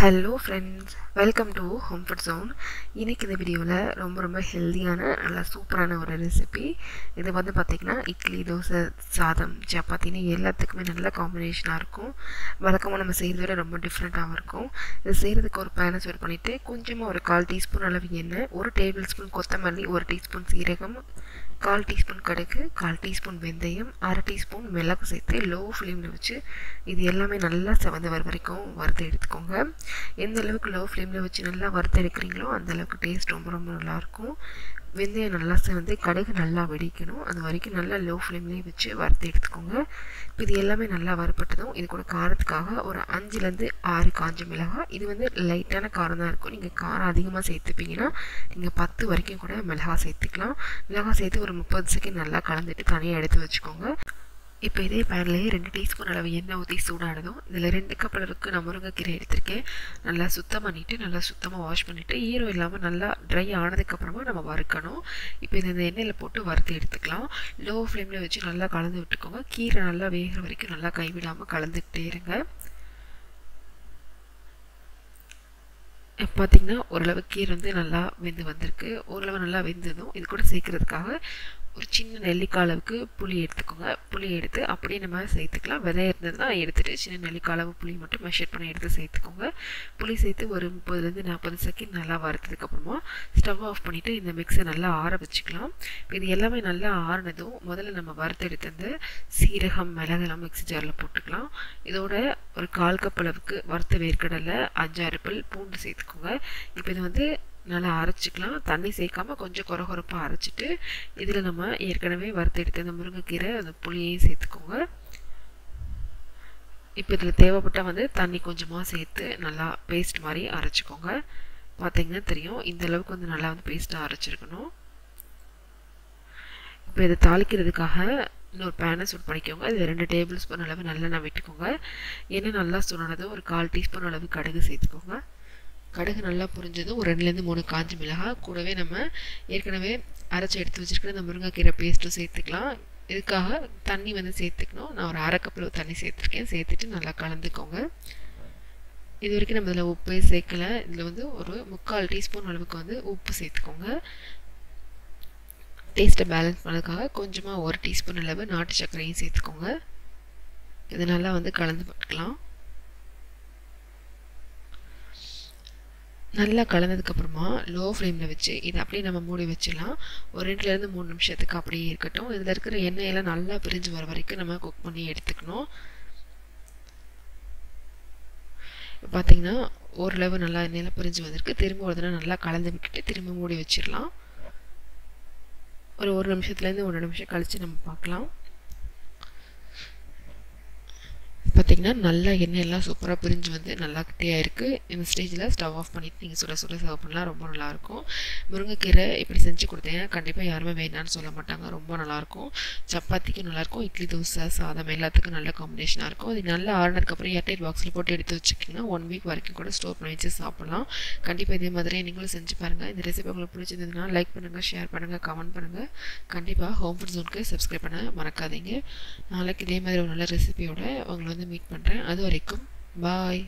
Hello friends welcome to home food zone இன்றைக்கி இந்த வீடியோவில் ரொம்ப ரொம்ப ஹெல்த்தியான நல்லா சூப்பரான ஒரு ரெசிபி இது வந்து பார்த்திங்கன்னா இட்லி தோசை சாதம் சப்பாத்தின்னு எல்லாத்துக்குமே நல்ல காம்பினேஷனாக இருக்கும். வழக்கமாக நம்ம செய்கிறத விட ரொம்ப டிஃப்ரெண்ட்டாகவும் இருக்கும். இது செய்கிறதுக்கு ஒரு பேனை சூட் பண்ணிவிட்டு கொஞ்சமாக ஒரு கால் டீஸ்பூன் அளவு எண்ணெய் ஒரு டேபிள் ஸ்பூன் கொத்தமல்லி ஒரு டீஸ்பூன் சீரகம் கால் டீஸ்பூன் கடுகு கால் டீஸ்பூன் வெந்தயம் அரை டீஸ்பூன் மிளகு சேர்த்து லோ ஃப்ளேமில் வச்சு இது எல்லாமே நல்லா செவந்து வர வரைக்கும் வறுத்து எடுத்துக்கோங்க. எந்த அளவுக்கு லோ ஃப்ளேமில் வச்சு நல்லா வறுத்து எடுக்கிறீங்களோ அந்த அளவுக்கு டேஸ்ட் ரொம்ப ரொம்ப நல்லாயிருக்கும் வெந்தயம் நல்லா சேர்ந்து கடுகு நல்லா வெடிக்கணும். அது வரைக்கும் நல்லா லோ ஃப்ளேம்லேயே வச்சு வறுத்து எடுத்துக்கோங்க. இப்போ இது எல்லாமே நல்லா வறுப்பட்டதும் இது கூட காரத்துக்காக ஒரு அஞ்சுலேருந்து ஆறு காஞ்ச மிளகாய். இது வந்து லைட்டான காரம் தான் இருக்கும். நீங்கள் காரம் அதிகமாக சேர்த்துப்பீங்கன்னா நீங்கள் பத்து வரைக்கும் கூட மிளகாய் சேர்த்துக்கலாம். மிளகாய் சேர்த்து ஒரு முப்பது செகண்ட் நல்லா கலந்துட்டு தனியாக எடுத்து வச்சுக்கோங்க. இப்போ இதே பேன்லேயே ரெண்டு டீஸ்பூன் அளவு எண்ணெய் ஊற்றி சூடானதும் இதில் ரெண்டு கப் அளவுக்கு நான் முருங்கைக்கீரை எடுத்திருக்கேன். நல்லா சுத்தம் பண்ணிவிட்டு நல்லா சுத்தமாக வாஷ் பண்ணிவிட்டு ஈரம் இல்லாமல் நல்லா ட்ரை ஆனதுக்கப்புறமா நம்ம வறுக்கணும். இப்போ இந்த எண்ணெயில் போட்டு வறுத்து எடுத்துக்கலாம். லோ ஃப்ளேமில் வச்சு நல்லா கலந்து விட்டுக்கோங்க. கீரை நல்லா வேகிற வரைக்கும் நல்லா கைவிடாமல் கலந்துக்கிட்டே இருங்க. பார்த்திங்கன்னா ஓரளவு கீரை வந்து நல்லா வெந்து வந்திருக்கு. ஓரளவு நல்லா வெந்ததும் இது கூட சேர்க்குறதுக்காக ஒரு சின்ன நெல்லிக்காய் அளவுக்கு புளி எடுத்துக்கோங்க. புளி எடுத்து அப்படியே நம்ம சேர்த்துக்கலாம். விதை இருந்ததுன்னா எடுத்துகிட்டு சின்ன நெல்லிக்காய் அளவு புளி மட்டும் மெஷர் பண்ணி எடுத்து சேர்த்துக்கோங்க. புளி சேர்த்து ஒரு முப்பதுலேருந்து நாற்பது செகண்ட் நல்லா வறுத்ததுக்கப்புறமா ஸ்டவ் ஆஃப் பண்ணிவிட்டு இந்த மிக்ஸை நல்லா ஆற வச்சுக்கலாம். இது எல்லாமே நல்லா ஆறினதும் முதல்ல நம்ம வறுத்தெடுத்து அந்த சீரகம் மிளகெல்லாம் மிக்ஸி ஜாரில் போட்டுக்கலாம். இதோட ஒரு கால் கப் அளவுக்கு வறுத்த வேர்க்கடலை அஞ்சாறு பல் பூண்டு சேர்த்துக்கோங்க. இப்போ இது வந்து நல்லா அரைச்சிக்கலாம். தண்ணி சேர்க்காம கொஞ்சம் குறகுறப்பாக அரைச்சிட்டு இதில் நம்ம ஏற்கனவே வறுத்து எடுத்து அந்த முருங்கைக்கீரை அந்த புளியையும் சேர்த்துக்கோங்க. இப்போ இதில் தேவைப்பட்டால் வந்து தண்ணி கொஞ்சமாக சேர்த்து நல்லா பேஸ்ட் மாதிரி அரைச்சிக்கோங்க. பார்த்தீங்கன்னா தெரியும் இந்த அளவுக்கு வந்து நல்லா வந்து பேஸ்ட்டாக அரைச்சிருக்கணும். இப்போ இதை தாளிக்கிறதுக்காக இன்னொரு பேனை சூட் பண்ணிக்கோங்க. இது ரெண்டு டேபிள் ஸ்பூன் அளவு நல்லெண்ணெய் விட்டுக்கோங்க. எண்ணெய் நல்லா சுடானதும் ஒரு கால் டீஸ்பூன் அளவு கடுகு சேர்த்துக்கோங்க. கடுகு நல்லா புரிஞ்சதும் ஒரு ரெண்டுலேருந்து மூணு காஞ்சி மிளகாய் கூடவே நம்ம ஏற்கனவே அரைச்சி எடுத்து வச்சுருக்கிற இந்த முருங்கைக்கீரை பேஸ்ட்டும் சேர்த்துக்கலாம். இதுக்காக தண்ணி வந்து சேர்த்துக்கணும். நான் ஒரு அரை கப்பில் தண்ணி சேர்த்துருக்கேன். சேர்த்துட்டு நல்லா கலந்துக்கோங்க. இது வரைக்கும் நம்ம இதில் உப்பு சேர்க்கலை. இதில் வந்து ஒரு முக்கால் டீஸ்பூன் அளவுக்கு வந்து உப்பு சேர்த்துக்கோங்க. டேஸ்ட்டை பேலன்ஸ் பண்ணதுக்காக கொஞ்சமாக ஒரு டீஸ்பூன் அளவு நாட்டு சர்க்கரையும் சேர்த்துக்கோங்க. இது நல்லா வந்து கலந்து போட்டுக்கலாம் நல்லா கலந்ததுக்கப்புறமா லோ ஃப்ளேமில் வச்சு இதை அப்படியே நம்ம மூடி வச்சிடலாம். ஒரு ரெண்டுலேருந்து மூணு நிமிஷத்துக்கு அப்படியே இருக்கட்டும். இதில் இருக்கிற எண்ணெயெல்லாம் நல்லா பிரிஞ்சு வர வரைக்கும் நம்ம குக் பண்ணி எடுத்துக்கணும். பார்த்திங்கன்னா ஓரளவு நல்லா எண்ணெயெல்லாம் பிரிஞ்சு வந்திருக்கு. திரும்ப ஒரு தடவை நல்லா கலந்து விட்டுட்டு திரும்ப மூடி வச்சிடலாம். ஒரு ஒரு நிமிஷத்துலேருந்து ஒரு நிமிஷம் கழித்து நம்ம பார்க்கலாம். பார்த்திங்கன்னா நல்லா எண்ணெய் எல்லாம் சூப்பராக பிரிஞ்சு வந்து நல்லா கிட்டேயாக இருக்குது இந்த ஸ்டேஜில் ஸ்டவ் ஆஃப் பண்ணிவிட்டு நீங்கள் சுட சுட சர்வ் பண்ணலாம். ரொம்ப நல்லாயிருக்கும். முருங்கைக்கீரை இப்படி செஞ்சு கொடுத்தீங்கன்னா கண்டிப்பாக யாருமே வேணான்னு சொல்ல மாட்டாங்க. ரொம்ப நல்லாயிருக்கும். சப்பாத்திக்கும் நல்லாயிருக்கும். இட்லி தோசை சாதம் எல்லாத்துக்கும் நல்ல காம்பினேஷனாக இருக்கும். இது நல்லா ஆடினதுக்கப்புறம் ஏர்டைட் பாக்ஸில் போட்டு எடுத்து வச்சுக்கிங்கன்னா ஒன் வீக் வரைக்கும் கூட ஸ்டோர் பண்ணி வச்சு சாப்பிட்லாம். கண்டிப்பாக இதே மாதிரியே நீங்களும் செஞ்சு பாருங்கள் இந்த ரெசிபி உங்களுக்கு பிடிச்சிருந்ததுன்னா லைக் பண்ணுங்கள் ஷேர் பண்ணுங்கள் கமெண்ட் பண்ணுங்கள் கண்டிப்பாக ஹோம் ஃபுட் ஜோனுக்கு சப்ஸ்கிரைப் பண்ண மறக்காதீங்க. நாளைக்கு இதே மாதிரி ஒரு நல்ல ரெசிபியோட உங்களை வந்து மீட் பண்ணுறேன் அது வரைக்கும் பாய்